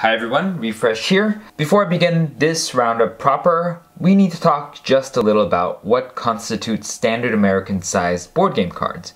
Hi everyone, Refresh here. Before I begin this roundup proper, we need to talk just a little about what constitutes standard American sized board game cards.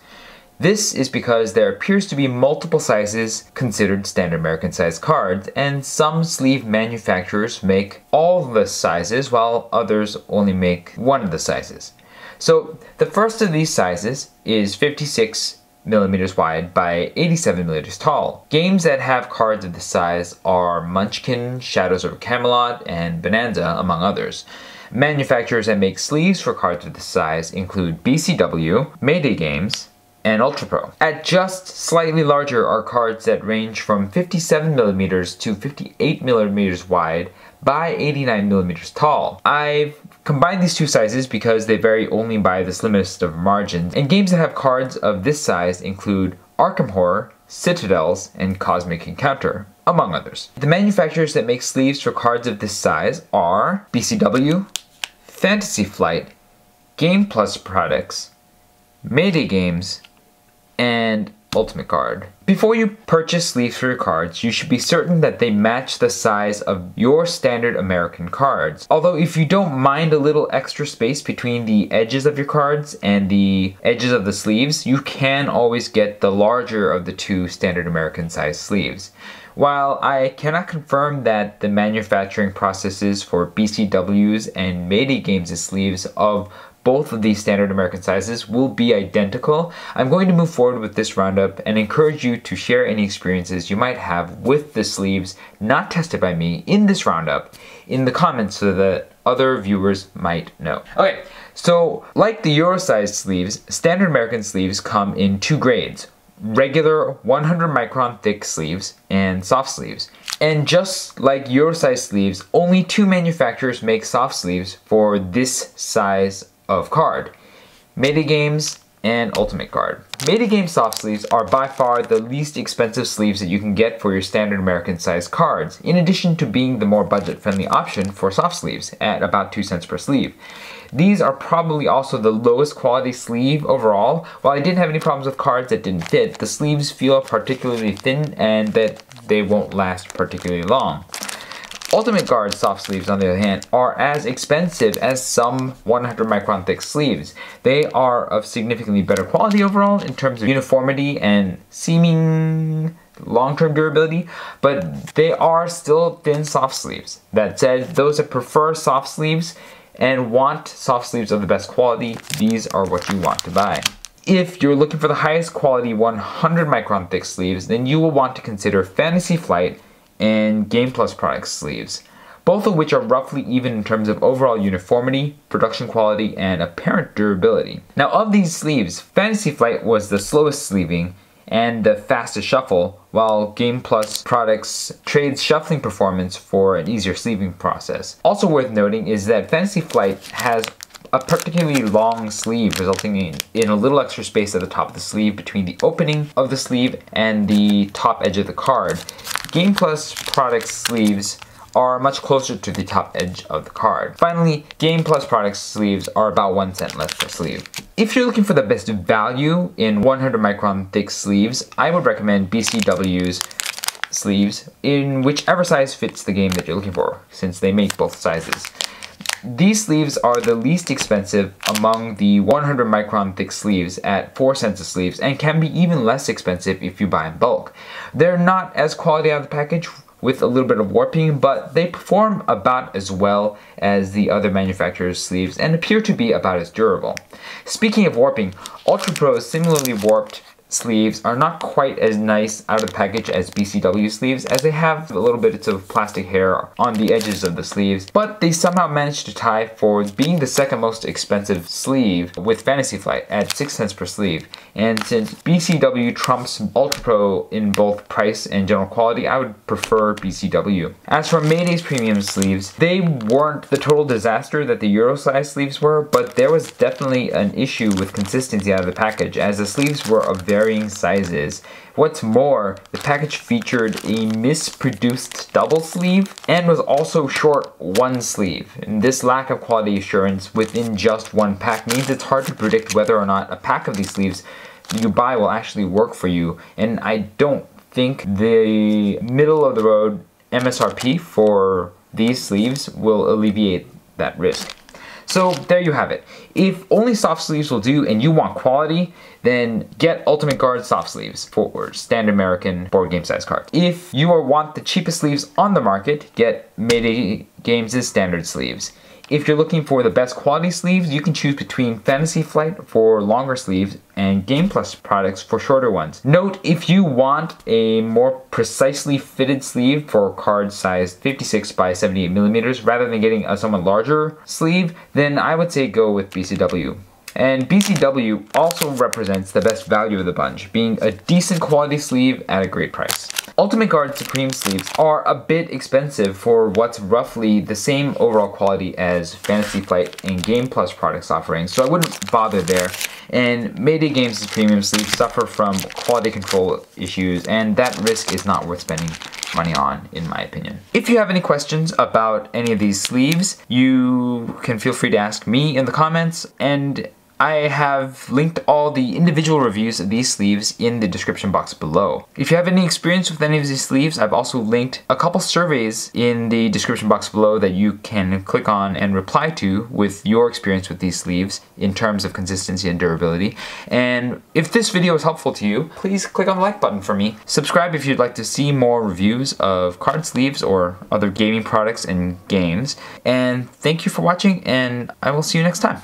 This is because there appears to be multiple sizes considered standard American sized cards, and some sleeve manufacturers make all the sizes while others only make one of the sizes. So the first of these sizes is 56 millimeters wide by 87 millimeters tall. Games that have cards of this size are Munchkin, Shadows over Camelot, and Bonanza, among others. Manufacturers that make sleeves for cards of this size include BCW, Mayday Games, and Ultra Pro. At just slightly larger are cards that range from 57 millimeters to 58 millimeters wide by 89 millimeters tall. I've combined these two sizes because they vary only by the slimmest of margins, and games that have cards of this size include Arkham Horror, Citadels, and Cosmic Encounter, among others. The manufacturers that make sleeves for cards of this size are BCW, Fantasy Flight, Game Plus Products, Mayday Games, and Ultimate Guard. Before you purchase sleeves for your cards, you should be certain that they match the size of your standard American cards. Although if you don't mind a little extra space between the edges of your cards and the edges of the sleeves, you can always get the larger of the two standard American size sleeves. While I cannot confirm that the manufacturing processes for BCWs and Mayday Games' sleeves of both of these standard American sizes will be identical, I'm going to move forward with this roundup and encourage you to share any experiences you might have with the sleeves not tested by me in this roundup in the comments so that other viewers might know. Okay, so like the Euro size sleeves, standard American sleeves come in two grades regular 100 micron thick sleeves and soft sleeves. And just like Euro size sleeves, only two manufacturers make soft sleeves for this size of card. Mayday Games and Ultimate Guard. Mayday Games soft sleeves are by far the least expensive sleeves that you can get for your standard American size cards, in addition to being the more budget friendly option for soft sleeves at about 2 cents per sleeve. These are probably also the lowest quality sleeve overall. While I didn't have any problems with cards that didn't fit, the sleeves feel particularly thin and that they won't last particularly long. Ultimate Guard soft sleeves, on the other hand, are as expensive as some 100 micron thick sleeves. They are of significantly better quality overall in terms of uniformity and seeming long-term durability, but they are still thin soft sleeves. That said, those that prefer soft sleeves and want soft sleeves of the best quality, these are what you want to buy. If you're looking for the highest quality 100 micron thick sleeves, then you will want to consider Fantasy Flight and Game Plus Products sleeves, both of which are roughly even in terms of overall uniformity, production quality, and apparent durability. Now of these sleeves, Fantasy Flight was the slowest sleeving and the fastest shuffle, while Game Plus Products trades shuffling performance for an easier sleeving process. Also worth noting is that Fantasy Flight has a particularly long sleeve resulting in, in a little extra space at the top of the sleeve between the opening of the sleeve and the top edge of the card. Game Plus product sleeves are much closer to the top edge of the card. Finally, Game Plus product sleeves are about one cent less per sleeve. If you're looking for the best value in 100 micron thick sleeves, I would recommend BCW's sleeves in whichever size fits the game that you're looking for, since they make both sizes. These sleeves are the least expensive among the 100 micron thick sleeves at 4 cents a sleeve and can be even less expensive if you buy in bulk. They're not as quality out of the package with a little bit of warping, but they perform about as well as the other manufacturer's sleeves and appear to be about as durable. Speaking of warping, Ultra Pro is similarly warped sleeves are not quite as nice out of the package as BCW sleeves as they have a little bit of plastic hair on the edges of the sleeves, but they somehow managed to tie for being the second most expensive sleeve with Fantasy Flight at 6 cents per sleeve. And since BCW trumps Ultra Pro in both price and general quality, I would prefer BCW. As for Mayday's premium sleeves, they weren't the total disaster that the Euro size sleeves were, but there was definitely an issue with consistency out of the package as the sleeves were a very varying sizes. What's more, the package featured a misproduced double sleeve and was also short one sleeve. And this lack of quality assurance within just one pack means it's hard to predict whether or not a pack of these sleeves you buy will actually work for you. And I don't think the middle of the road MSRP for these sleeves will alleviate that risk. So there you have it. If only soft sleeves will do and you want quality, then get Ultimate Guard soft sleeves for standard American board game size cards. If you want the cheapest sleeves on the market, get Mayday Games' standard sleeves. If you're looking for the best quality sleeves, you can choose between Fantasy Flight for longer sleeves and Game Plus products for shorter ones. Note, if you want a more precisely fitted sleeve for card sized 56 by 78 millimeters, rather than getting a somewhat larger sleeve, then I would say go with BCW. And BCW also represents the best value of the bunch, being a decent quality sleeve at a great price. Ultimate Guard Supreme sleeves are a bit expensive for what's roughly the same overall quality as Fantasy Flight and Game Plus products offering, so I wouldn't bother there. And Mayday Games' premium sleeves suffer from quality control issues, and that risk is not worth spending money on, in my opinion. If you have any questions about any of these sleeves, you can feel free to ask me in the comments, and I have linked all the individual reviews of these sleeves in the description box below. If you have any experience with any of these sleeves, I've also linked a couple surveys in the description box below that you can click on and reply to with your experience with these sleeves in terms of consistency and durability. And if this video is helpful to you, please click on the like button for me. Subscribe if you'd like to see more reviews of card sleeves or other gaming products and games. And thank you for watching, and I will see you next time.